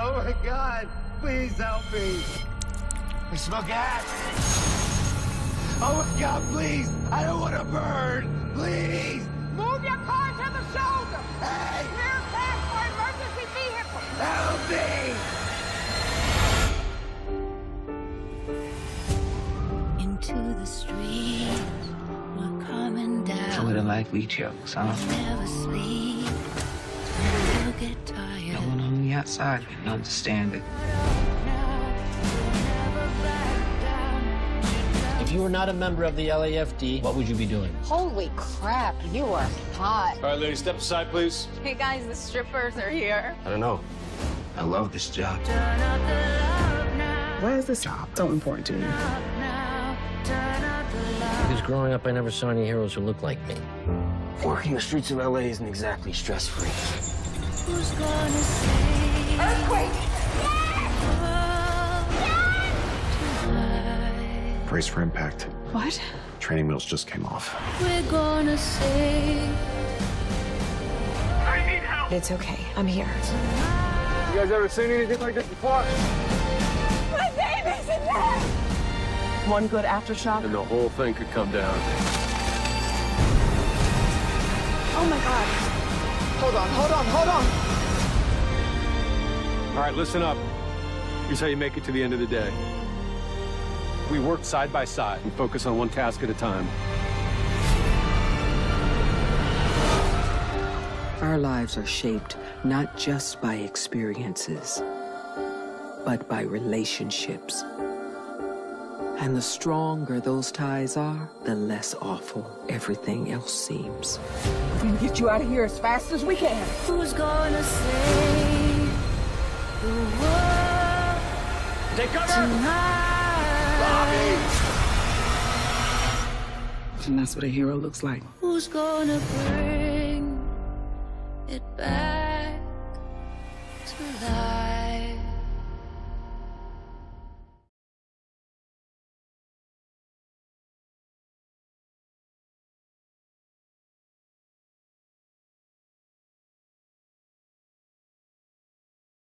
Oh my God! Please help me! I smell gas! Oh my God, please! I don't want to burn! Please! Move your car to the shoulder. Hey! Rear path for emergency vehicle. Help me! into the street. We're coming down. So the life we chose, huh? Never sleep. We'll get No tired. One on outside can understand it. If you were not a member of the LAFD, what would you be doing? Holy crap, you are hot. All right, ladies, step aside, please. Hey guys, the strippers are here. I don't know. I love this job. Why is this job so important to you? Because growing up, I never saw any heroes who looked like me. Working the streets of LA isn't exactly stress-free. Who's Earthquake. Brace for impact. What? Training wheels just came off. We're gonna save It's okay, I'm here. You guys ever seen anything like this before? My baby's in there. One good aftershock. And the whole thing could come down. Oh my god. Hold on, hold on, hold on. All right, listen up. Here's how you make it to the end of the day. We work side by side and focus on one task at a time. Our lives are shaped not just by experiences, but by relationships. And the stronger those ties are, the less awful everything else seems. We can get you out of here as fast as we can. Who's gonna save the world Take cover! tonight? And that's what a hero looks like. Who's gonna bring it back?